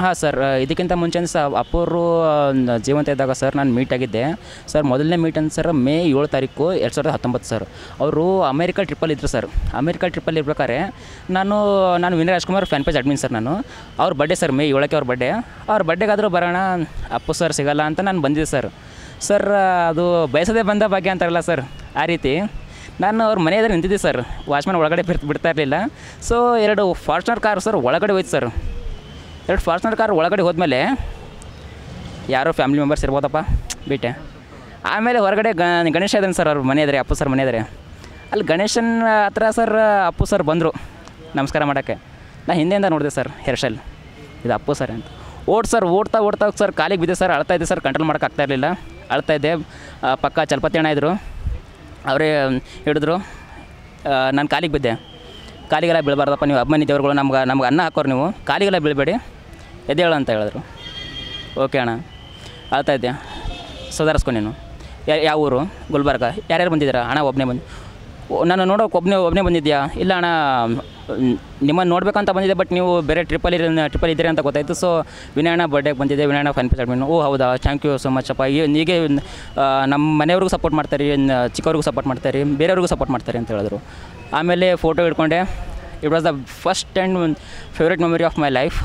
ಹಾಂ, ಸರ್. ಇದಕ್ಕಿಂತ ಮುಂಚೆ ಸ ಅಪ್ಪವರು ಜೀವಂತ ಇದ್ದಾಗ ಸರ್, ನಾನು ಮೀಟ್ ಆಗಿದ್ದೆ. ಸರ್, ಮೊದಲನೇ ಮೀಟ್ ಅಂತ ಸರ್, ಮೇ ಏಳು ತಾರೀಕು ಎರಡು ಸಾವಿರದ ಹತ್ತೊಂಬತ್ತು ಸರ್. ಅವರು ಅಮೇರಿಕಾ ಟ್ರಿಪ್ಪಲ್ಲಿ ಇದ್ದರು ಸರ್. ಅಮೇರಿಕಾ ಟ್ರಿಪ್ಪಲ್ಲಿ ಇರ್ಬೇಕಾದ್ರೆ ನಾನು ನಾನು Vinay Rajkumar fan page admin sir ನಾನು. ಅವ್ರ ಬರ್ಡೇ ಸರ್, ಮೇ ಏಳಕ್ಕೆ ಅವ್ರ ಬರ್ಡೇ ಅವ್ರ ಬರ್ಡೇಗಾದರೂ ಬರೋಣ, ಅಪ್ಪು ಸರ್ ಸಿಗಲ್ಲ ಅಂತ ನಾನು ಬಂದಿದ್ದೆ ಸರ್. ಸರ್ ಅದು ಬಯಸದೇ ಬಂದ ಭಾಗ್ಯ ಅಂತಾರಲ್ಲ ಸರ್, ಆ ರೀತಿ. ನಾನು ಅವ್ರ ಮನೆ ಎದುರು ನಿಂತಿದ್ದೆ ಸರ್. ವಾಚ್ಮ್ಯಾನ್ ಒಳಗಡೆ ಬಿಡ್ ಬಿಡ್ತಾ ಇರಲಿಲ್ಲ. ಸೊ ಎರಡು ಫಾರ್ಚುನರ್ ಕಾರ್ ಸರ್, ಒಳಗಡೆ ಹೋಯ್ತು ಸರ್. ಎರಡು ಫಾರ್ಚುನರ್ ಕಾರ್ ಒಳಗಡೆ ಹೋದ್ಮೇಲೆ ಯಾರೋ ಫ್ಯಾಮಿಲಿ ಮೆಂಬರ್ಸ್ ಇರ್ಬೋದಪ್ಪ, ಬಿಟ್ಟೆ. ಆಮೇಲೆ ಹೊರಗಡೆ ಗಣೇಶ ಇದ್ದಾನೆ ಸರ್ ಅವ್ರ ಮನೆ ಇದ್ರೆ ಅಪ್ಪು ಸರ್ ಮನೆ ಇದ್ದಾರೆ ಅಲ್ಲಿ ಗಣೇಶನ ಹತ್ರ ಸರ್ ಅಪ್ಪು ಸರ್ ಬಂದರು ನಮಸ್ಕಾರ ಮಾಡೋಕ್ಕೆ. ನಾ ಹಿಂದೆಯಿಂದ ನೋಡಿದೆ ಸರ್ ಹೆರ್ಶಲ್ ಇದು ಅಪ್ಪು ಸರ್ ಅಂತ. ಓಡ್ ಸರ್, ಓಡ್ತಾ ಓಡ್ತಾ ಸರ್, ಕಾಲಿಗೆ ಬಿದ್ದೆ ಸರ್, ಅಳ್ತಾ ಇದ್ದೆ ಸರ್ ಕಂಟ್ರೋಲ್ ಮಾಡೋಕ್ಕಾಗ್ತಾ ಇರಲಿಲ್ಲ. ಅಳ್ತಾ ಇದ್ದೆ ಪಕ್ಕ ಚಲಪತಿ ಅಣ್ಣ ಇದ್ದರು ಅವರೇ, ಹಿಡಿದ್ರು. ನಾನು ಕಾಲಿಗೆ ಬಿದ್ದೆ. ಕಾಲಿಗೆಲ್ಲ ಬೀಳಬಾರ್ದಪ್ಪ, ನೀವು ಅಭಿಮಾನಿ ದೇವ್ರುಗಳು, ನಮ್ಗೆ ನಮ್ಗೆ ಅನ್ನ ಹಾಕೋರು ನೀವು. ಕಾಲಿಗೆಲ್ಲ ಬೀಳಬೇಡಿ. ಎದ್ದೇಳು ಅಂತ ಹೇಳಿದ್ರು. ಓಕೆ ಅಣ್ಣ. ಅಳ್ತಾ ಇದ್ದೆ ಸುಧಾರಿಸ್ಕೊ ನೀನು. ಯಾವ ಊರು? ಗುಲ್ಬರ್ಗ. ಯಾರ್ಯಾರು ಬಂದಿದ್ದೀರಾ? ಅಣ್ಣ ಒಬ್ಬನೇ ಬಂದು, ನಾನು ನೋಡೋಕೆ ಒಬ್ಬನೇ ಒಬ್ಬನೇ ಬಂದಿದ್ಯಾ ಇಲ್ಲ ಅಣ್ಣ, ನಿಮ್ಮನ್ನು ನೋಡಬೇಕಂತ ಬಂದಿದ್ದೆ ಬಟ್ ನೀವು ಬೇರೆ ಟ್ರಿಪ್ಪಲ್ಲಿ ಟ್ರಿಪ್ಪಲ್ಲಿ ಇದ್ದೀರಿ ಅಂತ ಗೊತ್ತಾಯಿತು. ಸೊ ವಿನಯಣ್ಣ ಬರ್ಡೇಗೆ ಬಂದಿದ್ದೆ. ವಿನಯಣ್ಣ ಫೈನ್ ಅಡ್ಮಿನ್ ಓ, ಹೌದಾ? ಥ್ಯಾಂಕ್ ಯು ಸೊ ಮಚ್ ಅಪ್ಪ. ಹೀಗೆ ನಮ್ಮ ಮನೆಯವ್ರಿಗೂ ಸಪೋರ್ಟ್ ಮಾಡ್ತಾರೆ ಚಿಕ್ಕವ್ರಿಗೂ ಸಪೋರ್ಟ್ ಮಾಡ್ತಾರೆ ಬೇರೆಯವ್ರಿಗೂ ಸಪೋರ್ಟ್ ಮಾಡ್ತಾರೆ ಅಂತ ಹೇಳಿದ್ರು. ಆಮೇಲೆ photo ಹಿಡ್ಕೊಂಡೆ. It was the first and favourite memory of my life